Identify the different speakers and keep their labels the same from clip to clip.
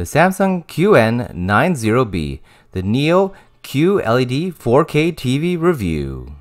Speaker 1: the Samsung QN90B, the Neo QLED 4K TV review.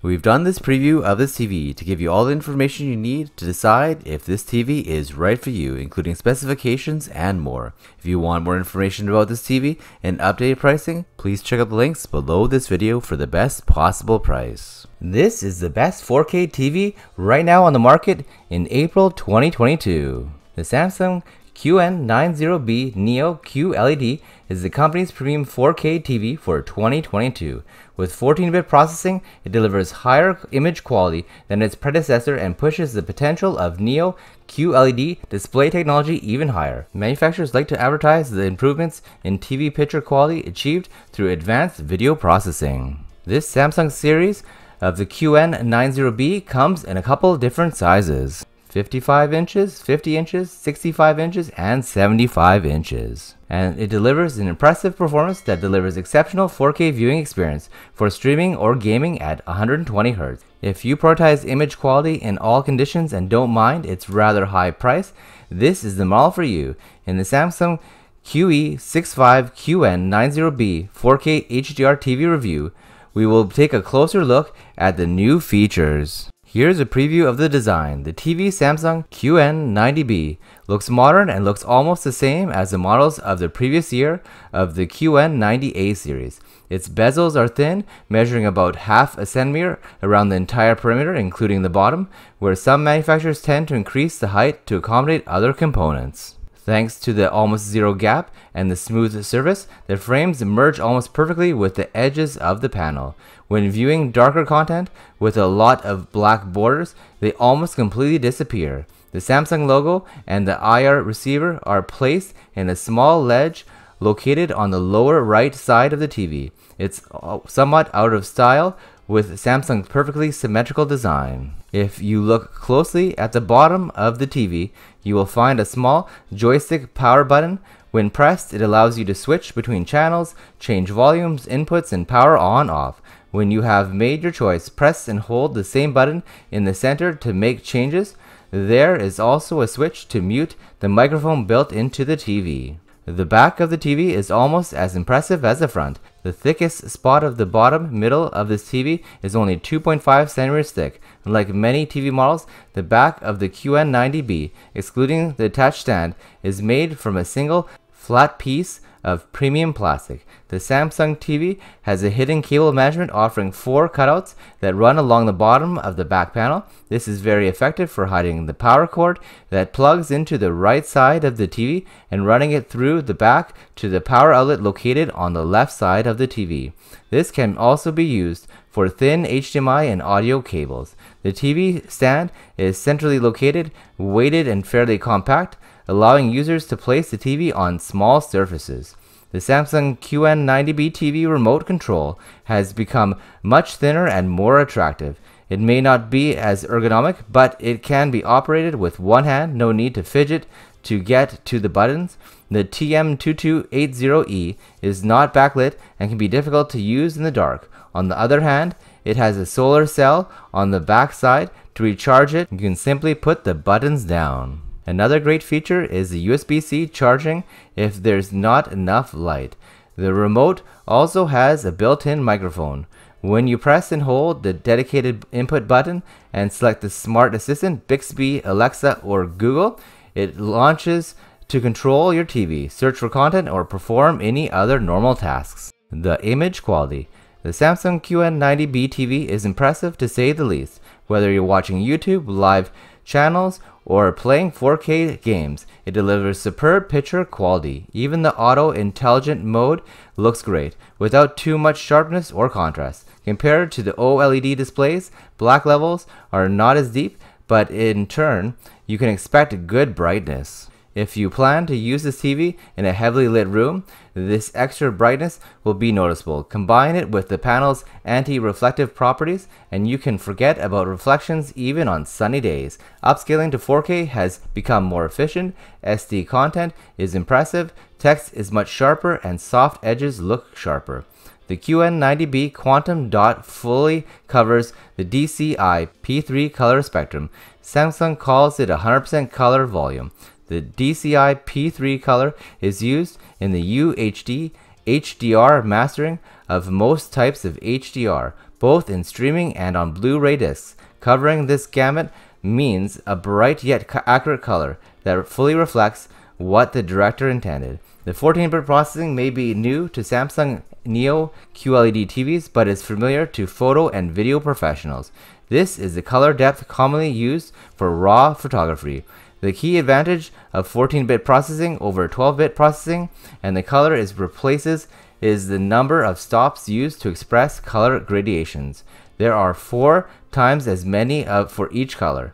Speaker 1: We've done this preview of this TV to give you all the information you need to decide if this TV is right for you, including specifications and more. If you want more information about this TV and updated pricing, please check out the links below this video for the best possible price. This is the best 4K TV right now on the market in April 2022. The Samsung QN90B Neo QLED is the company's premium 4K TV for 2022. With 14-bit processing, it delivers higher image quality than its predecessor and pushes the potential of Neo QLED display technology even higher. Manufacturers like to advertise the improvements in TV picture quality achieved through advanced video processing. This Samsung series of the QN90B comes in a couple different sizes. 55 inches, 50 inches, 65 inches, and 75 inches. And it delivers an impressive performance that delivers exceptional 4K viewing experience for streaming or gaming at 120Hz. If you prioritize image quality in all conditions and don't mind its rather high price, this is the model for you in the Samsung QE65QN90B 4K HDR TV review. We will take a closer look at the new features. Here's a preview of the design. The TV Samsung QN90B looks modern and looks almost the same as the models of the previous year of the QN90A series. Its bezels are thin, measuring about half a centimeter around the entire perimeter, including the bottom, where some manufacturers tend to increase the height to accommodate other components. Thanks to the almost zero gap and the smooth surface, the frames merge almost perfectly with the edges of the panel. When viewing darker content with a lot of black borders, they almost completely disappear. The Samsung logo and the IR receiver are placed in a small ledge located on the lower right side of the TV. It's uh, somewhat out of style with Samsung's perfectly symmetrical design. If you look closely at the bottom of the TV, you will find a small joystick power button. When pressed, it allows you to switch between channels, change volumes, inputs, and power on off. When you have made your choice, press and hold the same button in the center to make changes. There is also a switch to mute the microphone built into the TV. The back of the TV is almost as impressive as the front. The thickest spot of the bottom middle of this TV is only 2.5 centimeters thick. Like many TV models, the back of the QN90B, excluding the attached stand, is made from a single flat piece of premium plastic. The Samsung TV has a hidden cable management offering four cutouts that run along the bottom of the back panel. This is very effective for hiding the power cord that plugs into the right side of the TV and running it through the back to the power outlet located on the left side of the TV. This can also be used for thin HDMI and audio cables. The TV stand is centrally located, weighted and fairly compact allowing users to place the TV on small surfaces. The Samsung QN90B TV remote control has become much thinner and more attractive. It may not be as ergonomic, but it can be operated with one hand, no need to fidget to get to the buttons. The TM2280E is not backlit and can be difficult to use in the dark. On the other hand, it has a solar cell on the back side. To recharge it, you can simply put the buttons down. Another great feature is the USB-C charging if there's not enough light. The remote also has a built-in microphone. When you press and hold the dedicated input button and select the smart assistant Bixby, Alexa, or Google, it launches to control your TV, search for content, or perform any other normal tasks. The image quality. The Samsung QN90B TV is impressive to say the least. Whether you're watching YouTube, live channels, or playing 4K games, it delivers superb picture quality. Even the auto intelligent mode looks great, without too much sharpness or contrast. Compared to the OLED displays, black levels are not as deep, but in turn, you can expect good brightness. If you plan to use this TV in a heavily lit room, this extra brightness will be noticeable. Combine it with the panel's anti-reflective properties and you can forget about reflections even on sunny days. Upscaling to 4K has become more efficient, SD content is impressive, text is much sharper and soft edges look sharper. The QN90B Quantum Dot fully covers the DCI P3 color spectrum. Samsung calls it 100% color volume. The DCI P3 color is used in the UHD HDR mastering of most types of HDR, both in streaming and on Blu-ray discs. Covering this gamut means a bright yet accurate color that fully reflects what the director intended. The 14-bit processing may be new to Samsung Neo QLED TVs, but is familiar to photo and video professionals. This is the color depth commonly used for RAW photography. The key advantage of 14-bit processing over 12-bit processing and the color is replaces is the number of stops used to express color gradations. There are four times as many of for each color.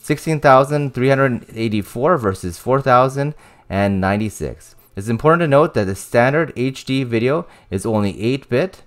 Speaker 1: 16,384 versus 4,096. It's important to note that the standard HD video is only 8-bit,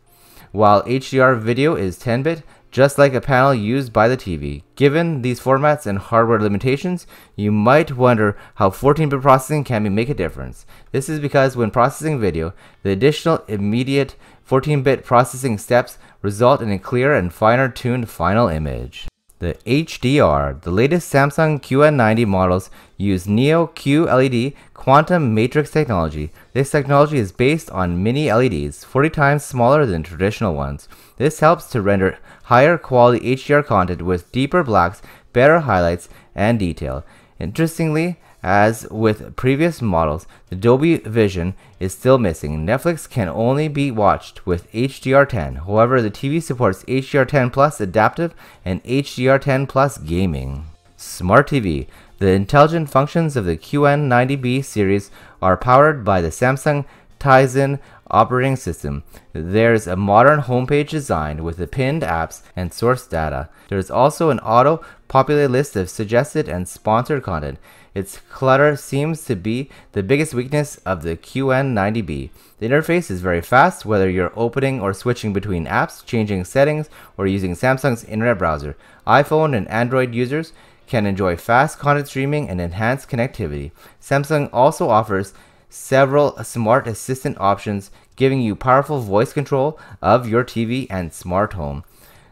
Speaker 1: while HDR video is 10-bit, just like a panel used by the TV. Given these formats and hardware limitations, you might wonder how 14-bit processing can make a difference. This is because when processing video, the additional immediate 14-bit processing steps result in a clearer and finer tuned final image. The HDR, the latest Samsung QN90 models use Neo QLED quantum matrix technology. This technology is based on mini LEDs, 40 times smaller than traditional ones. This helps to render higher quality HDR content with deeper blacks, better highlights, and detail. Interestingly, as with previous models, the Dolby Vision is still missing. Netflix can only be watched with HDR10. However, the TV supports HDR10 Plus Adaptive and HDR10 Plus Gaming. Smart TV. The intelligent functions of the QN90B series are powered by the Samsung Tizen operating system. There's a modern homepage design with the pinned apps and source data. There's also an auto populated list of suggested and sponsored content. Its clutter seems to be the biggest weakness of the QN90B. The interface is very fast whether you're opening or switching between apps, changing settings, or using Samsung's internet browser. iPhone and Android users can enjoy fast content streaming and enhanced connectivity. Samsung also offers several smart assistant options giving you powerful voice control of your TV and smart home.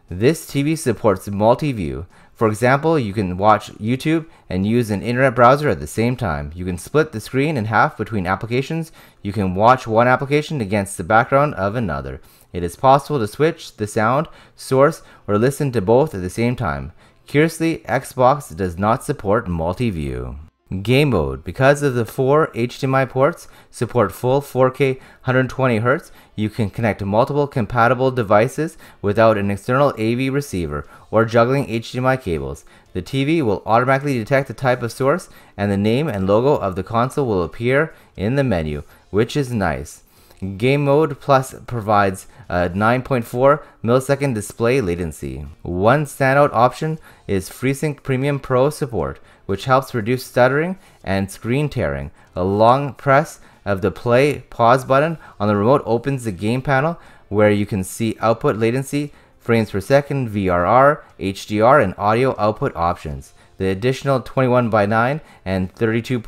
Speaker 1: This TV supports multi-view. For example, you can watch YouTube and use an internet browser at the same time. You can split the screen in half between applications. You can watch one application against the background of another. It is possible to switch the sound source or listen to both at the same time. Curiously, Xbox does not support multi-view. Game mode. Because of the four HDMI ports support full 4K 120Hz, you can connect multiple compatible devices without an external AV receiver or juggling HDMI cables. The TV will automatically detect the type of source and the name and logo of the console will appear in the menu, which is nice. Game Mode Plus provides uh, a 9.4 millisecond display latency. One standout option is FreeSync Premium Pro support, which helps reduce stuttering and screen tearing. A long press of the play pause button on the remote opens the game panel where you can see output latency, frames per second, VRR, HDR, and audio output options. The additional 21 by 9 and 32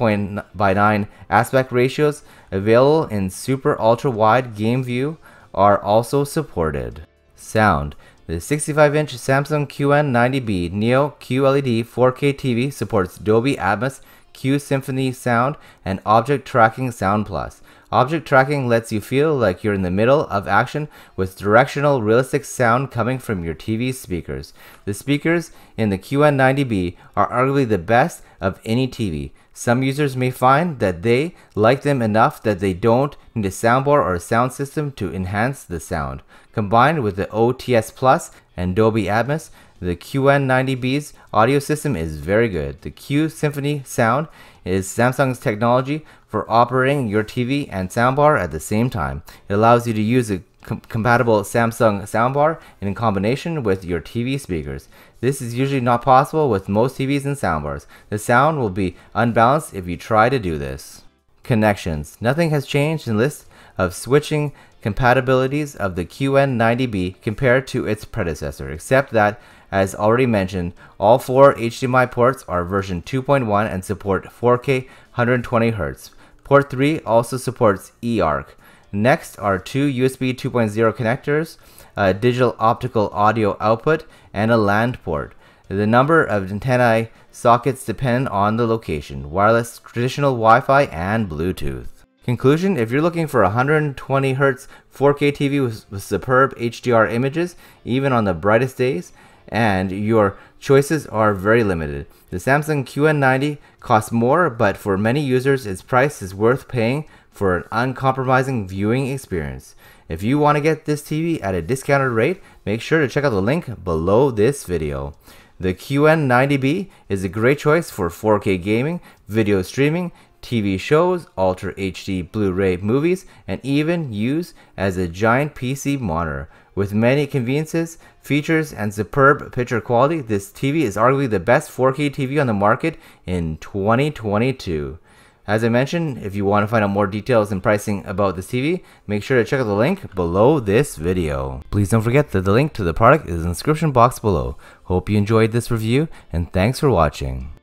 Speaker 1: by 9 aspect ratios available in super ultra wide game view are also supported. Sound The 65 inch Samsung QN90B Neo QLED 4K TV supports Dolby Atmos, Q Symphony Sound, and Object Tracking Sound Plus. Object tracking lets you feel like you're in the middle of action with directional, realistic sound coming from your TV speakers. The speakers in the QN90B are arguably the best of any TV. Some users may find that they like them enough that they don't need a soundbar or a sound system to enhance the sound. Combined with the OTS Plus and Dolby Atmos, the QN90B's audio system is very good. The Q Symphony sound is Samsung's technology for operating your TV and soundbar at the same time. It allows you to use a com compatible Samsung soundbar in combination with your TV speakers. This is usually not possible with most TVs and soundbars. The sound will be unbalanced if you try to do this. Connections. Nothing has changed in list of switching compatibilities of the QN90B compared to its predecessor, except that as already mentioned, all four HDMI ports are version 2.1 and support 4K 120Hz. Port 3 also supports eARC. Next are two USB 2.0 connectors, a digital optical audio output, and a LAN port. The number of antennae sockets depend on the location, wireless, traditional Wi-Fi, and Bluetooth. Conclusion, if you're looking for 120 Hz 4K TV with, with superb HDR images, even on the brightest days, and your choices are very limited. The Samsung QN90 costs more, but for many users, its price is worth paying for an uncompromising viewing experience. If you want to get this TV at a discounted rate, make sure to check out the link below this video. The QN90B is a great choice for 4K gaming, video streaming, TV shows, Ultra HD Blu-ray movies, and even use as a giant PC monitor. With many conveniences, features, and superb picture quality, this TV is arguably the best 4K TV on the market in 2022. As I mentioned, if you want to find out more details and pricing about this TV, make sure to check out the link below this video. Please don't forget that the link to the product is in the description box below. Hope you enjoyed this review, and thanks for watching.